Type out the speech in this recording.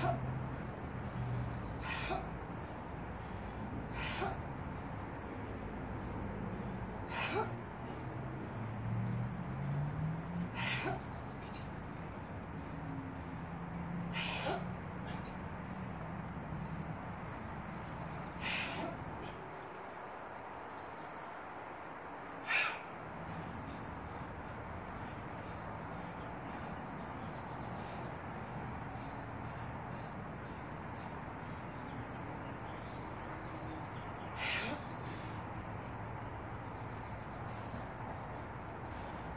Huh?